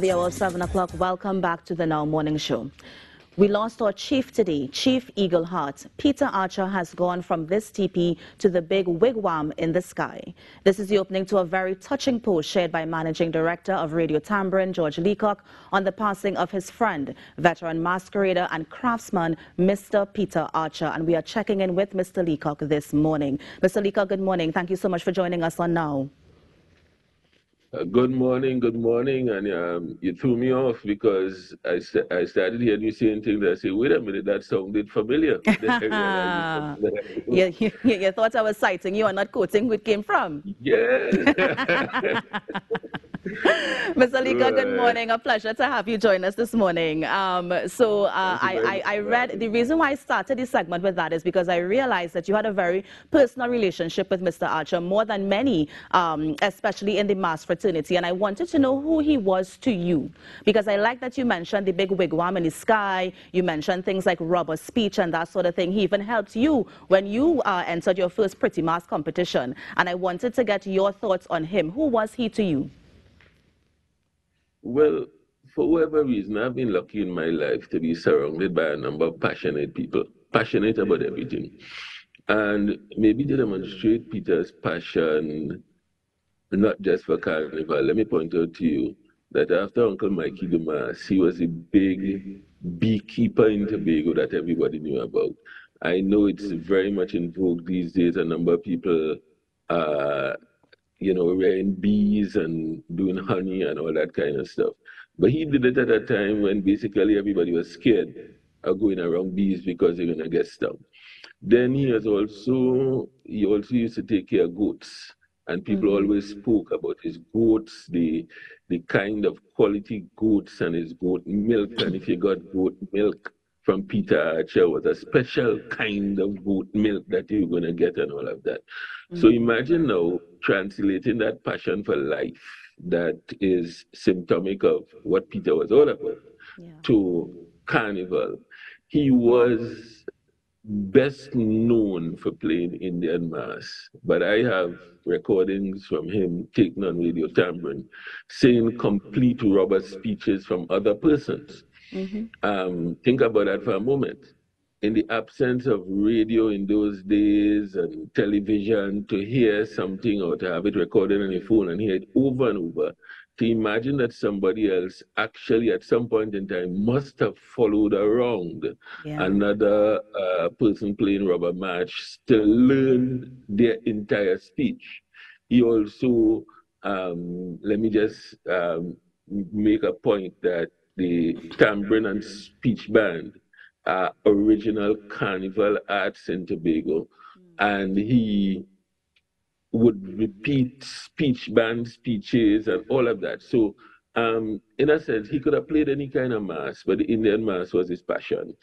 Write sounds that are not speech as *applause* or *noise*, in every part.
The hour of 7 o'clock. Welcome back to the Now Morning Show. We lost our chief today, Chief Eagle Heart. Peter Archer has gone from this teepee to the big wigwam in the sky. This is the opening to a very touching post shared by Managing Director of Radio Tambrin, George Leacock, on the passing of his friend, veteran masquerader and craftsman, Mr. Peter Archer. And we are checking in with Mr. Leacock this morning. Mr. Leacock, good morning. Thank you so much for joining us on Now. Uh, good morning, good morning, and um, you threw me off because I, I started hearing you saying things that I say, wait a minute, that sounded familiar. you, you, you, thought I was citing you and not quoting who it came from? Yeah. *laughs* Mr. Lika, right. good morning. A pleasure to have you join us this morning. Um, so uh, I, I, I, read, the reason why I started this segment with that is because I realized that you had a very personal relationship with Mr. Archer, more than many, um, especially in the mas fraternity. And I wanted to know who he was to you, because I like that you mentioned the big wigwam in the sky. You mentioned things like robber speech and that sort of thing. He even helped you when you uh, entered your first pretty Mas competition. And I wanted to get your thoughts on him. Who was he to you? Well, for whatever reason, I've been lucky in my life to be surrounded by a number of passionate people, passionate about everything. And maybe to demonstrate Peter's passion, not just for carnival, let me point out to you that after Uncle Mikey Dumas, he was a big beekeeper in Tobago that everybody knew about. I know it's very much in vogue these days. A number of people uh, you know, rearing bees and doing honey and all that kind of stuff. But he did it at a time when basically everybody was scared of going around bees because they're gonna get stung. Then he has also he also used to take care of goats. And people mm-hmm. always spoke about his goats, the the kind of quality goats and his goat milk. And if you got goat milk from Peter Archer was a special kind of goat milk that you're gonna get and all of that. Mm-hmm. So imagine now translating that passion for life that is symptomatic of what Peter was all about yeah. to Carnival. He was best known for playing Indian Mas, but I have recordings from him taken on radio tambrin saying complete robber speeches from other persons. Mm-hmm. Um, think about that for a moment in the absence of radio in those days and television, to hear something or to have it recorded on your phone and hear it over and over, to imagine that somebody else actually at some point in time must have followed around yeah. another uh, person playing robber mas to learn their entire speech. He also, um, let me just um, make a point that the tambrin and speech band are original carnival arts in Tobago, and he would repeat speech band speeches and all of that. So, um, in a sense, he could have played any kind of mas, but the Indian mas was his passion,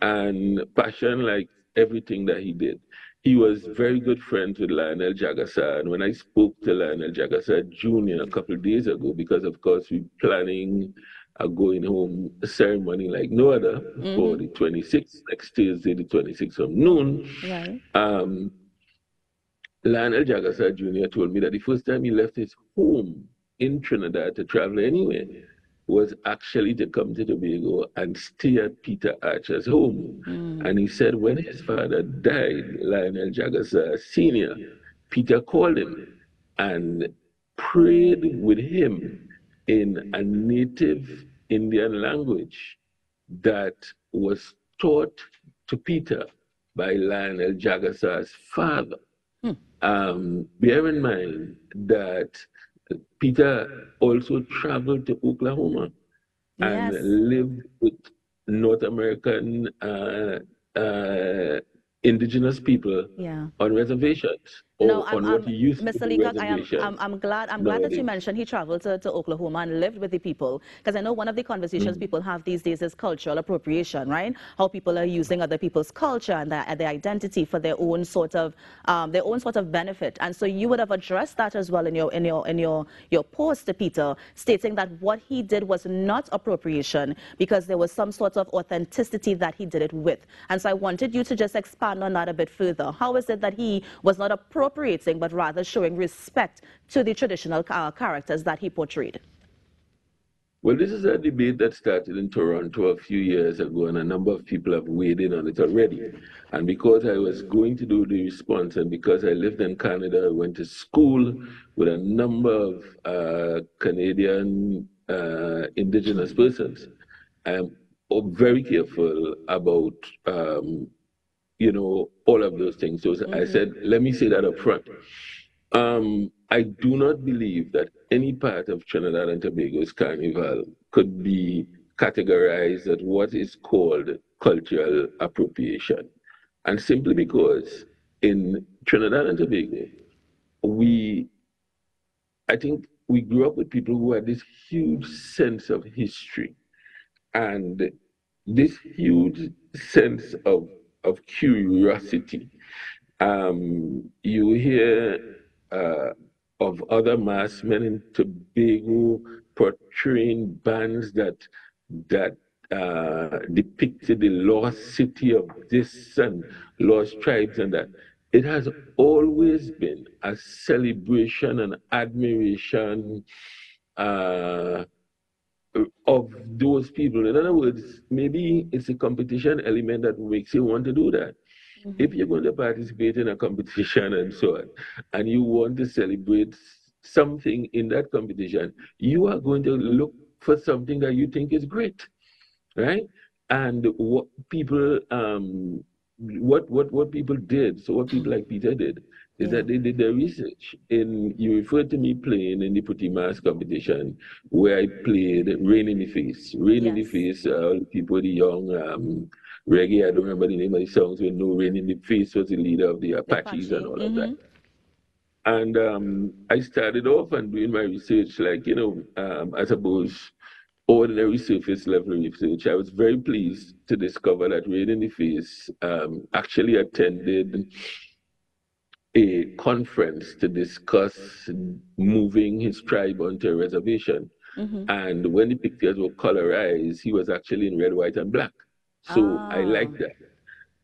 and passion like everything that he did. He was very good friends with Lionel Jagessar, and when I spoke to Lionel Jagessar Jr. a couple of days ago, because of course we're planning a going home ceremony like no other mm-hmm. for the 26th, next Tuesday, the 26th of noon. Right. Um, Lionel Jagessar Jr. told me that the first time he left his home in Trinidad to travel anywhere was actually to come to Tobago and stay at Peter Archer's home. Mm. And he said when his father died, Lionel Jagessar Sr., Peter called him and prayed with him in a native Indian language that was taught to Peter by Lionel Jagessar's father. Hmm. Um, bear in mind that Peter also traveled to Oklahoma yes. and lived with North American uh, uh, indigenous people yeah. on reservations no, I'm, on what I'm, he used Mr. Leacock, I am, I'm, I'm glad, I'm no, glad that you mentioned he traveled to, to Oklahoma and lived with the people. Because I know one of the conversations mm. people have these days is cultural appropriation, right? How people are using other people's culture and their, their identity for their own sort of um, their own sort of benefit. And so you would have addressed that as well in your in your in your your post, to Peter, stating that what he did was not appropriation because there was some sort of authenticity that he did it with. And so I wanted you to just expand on that a bit further. How is it that he was not appropriating appropriating, but rather showing respect to the traditional uh, characters that he portrayed? Well, this is a debate that started in Toronto a few years ago, and a number of people have weighed in on it already. And because I was going to do the response, and because I lived in Canada, I went to school with a number of uh, Canadian uh, Indigenous persons, I'm very careful about, um, you know, all of those things. So mm-hmm. I said, let me say that up front. Um, I do not believe that any part of Trinidad and Tobago's carnival could be categorized as what is called cultural appropriation. And simply because in Trinidad and Tobago, we, I think we grew up with people who had this huge sense of history and this huge sense of, of curiosity. Um, you hear uh, of other mas men in Tobago portraying bands that that uh, depicted the lost city of this and lost tribes and that. It has always been a celebration and admiration uh, of those people. In other words, maybe it's a competition element that makes you want to do that. Mm-hmm. If you're going to participate in a competition *laughs* and so on, and you want to celebrate something in that competition, you are going to look for something that you think is great, right? And what people, um, what what what people did, so what people like Peter did, is that they did their research. And you referred to me playing in the Pretty Mas competition, where I played Rain in the Face. Rain yes. in the Face, uh, people, the young. Um, reggae. I don't remember the name of the songs. When No Rain in the Face was the leader of the Apaches Apache. and all mm-hmm. of that. Mm-hmm. And um, I started off and doing my research, like, you know, um, I suppose ordinary surface level research. I was very pleased to discover that Rain in the Face um, actually attended a conference to discuss moving his tribe onto a reservation. Mm-hmm. And when the pictures were colorized, he was actually in red, white, and black. So I like ah. that.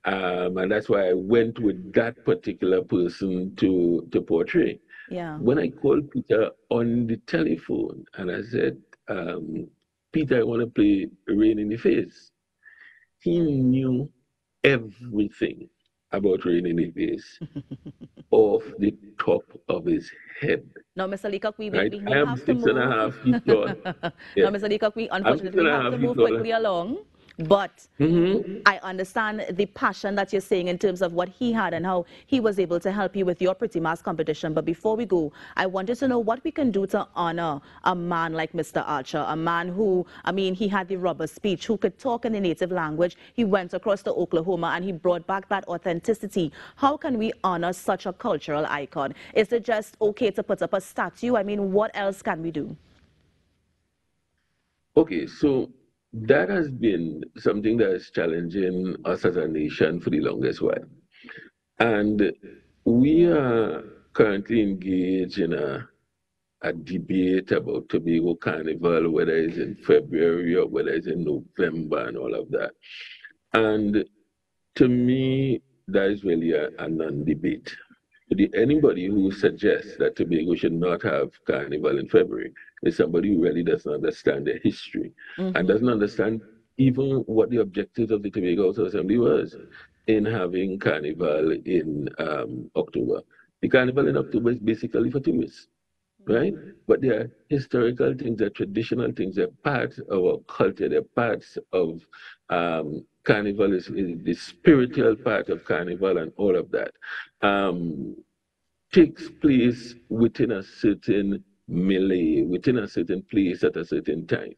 Um, and that's why I went with that particular person to, to portray. Yeah. When I called Peter on the telephone and I said, um, Peter, I want to play Rain in the Face, he knew everything about Rain in the Face off the top of his head. No, Mr. Leacock, we, right? we, *laughs* we have to move. And a half feet tall. yeah. No, Mr. Leacock, we unfortunately have to move quickly along. But mm-hmm. I understand the passion that you're saying in terms of what he had and how he was able to help you with your Pretty Mas competition. But before we go, I wanted to know what we can do to honor a man like Mr. Archer, a man who, I mean, he had the robber speech, who could talk in the native language. He went across to Oklahoma and he brought back that authenticity. How can we honor such a cultural icon? Is it just okay to put up a statue? I mean, what else can we do? Okay, so that has been something that is challenging us as a nation for the longest while. And we are currently engaged in a, a debate about Tobago Carnival, whether it's in February or whether it's in November and all of that. And to me, that is really a, a non-debate. Anybody who suggests that Tobago should not have Carnival in February is somebody who really doesn't understand the history mm-hmm. and doesn't understand even what the objectives of the Tobago House Assembly was in having carnival in um, October. The carnival in October is basically for tourists, right? Mm-hmm. But they are historical things, they're traditional things, they're parts of our culture, they're parts of um, carnival, is, is, the spiritual part of carnival and all of that. Um, takes place within a certain melee within a certain place at a certain time.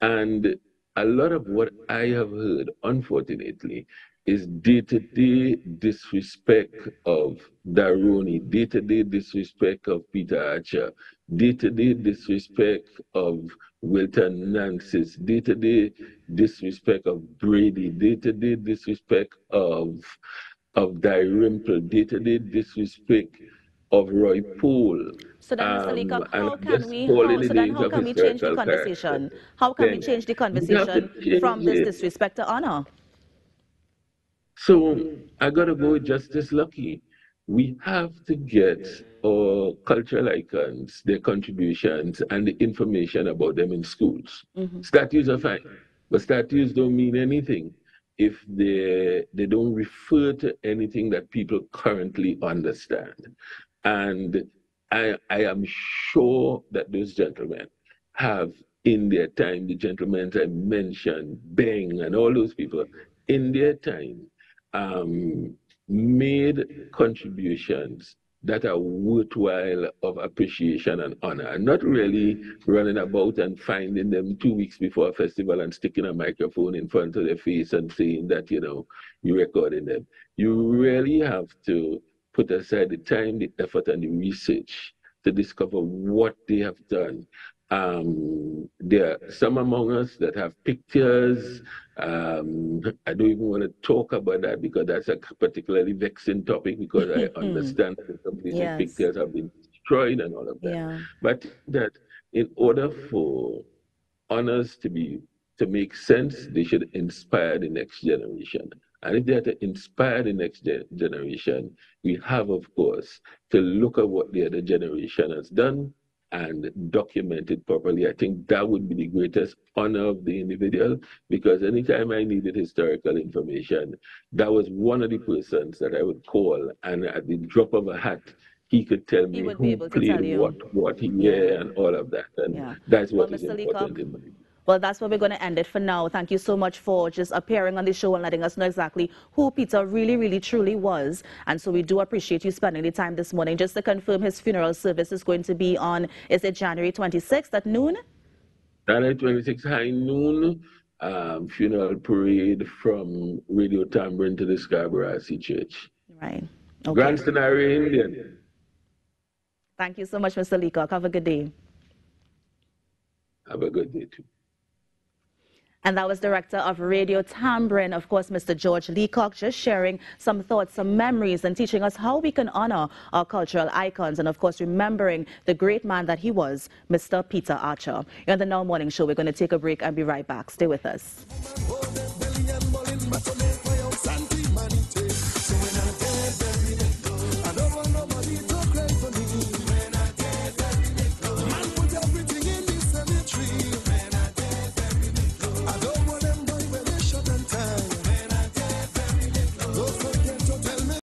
And a lot of what I have heard, unfortunately, is day-to-day disrespect of Daroni, day-to-day disrespect of Peter Archer, day-to-day disrespect of Wilton Nancis, day-to-day disrespect of Brady, day-to-day disrespect of of Dalrymple, day-to-day disrespect of Roy Poole. So then, Mr. Leacock, um, how can we, how, so then how can we change the conversation? How can we change the conversation from this disrespect to honor? So I got to go with Justice Lucky. we have to get our cultural icons, their contributions, and the information about them in schools. Mm-hmm. Statues are fine, but statues don't mean anything if they they don't refer to anything that people currently understand. And I I am sure that those gentlemen have in their time, the gentlemen I mentioned, Beng and all those people, in their time, um, made contributions that are worthwhile of appreciation and honor, not really running about and finding them two weeks before a festival and sticking a microphone in front of their face and saying that, you know, you're recording them. You really have to put aside the time, the effort, and the research to discover what they have done um, there are some among us that have pictures. Um, I don't even want to talk about that because that's a particularly vexing topic because I *laughs* understand that some of these yes. pictures have been destroyed and all of that. Yeah. But that in order for honors to be to make sense, they should inspire the next generation. And if they are to inspire the next ge- generation, we have, of course, to look at what the other generation has done and document it properly. I think that would be the greatest honor of the individual because anytime I needed historical information, that was one of the persons that I would call, and at the drop of a hat, he could tell me who played what, what he, yeah, and all of that. And yeah. that's what well, is important Leacock, in my well, that's where we're going to end it for now. Thank you so much for just appearing on the show and letting us know exactly who Peter really, really, truly was. And so we do appreciate you spending the time this morning. Just to confirm, his funeral service is going to be on, is it January 26th at noon? January 26th, high noon. Um, funeral parade from Radio Tambrin to the Scarborough Church. Right. Okay. Grand Scenario Indian. Thank you so much, Mr. Leacock. Have a good day. Have a good day, too. And that was Director of Radio Tambrin, of course, Mr. George Leacock, just sharing some thoughts, some memories, and teaching us how we can honor our cultural icons. And, of course, remembering the great man that he was, Mr. Peter Archer. You're on the Now Morning Show. We're going to take a break and be right back. Stay with us.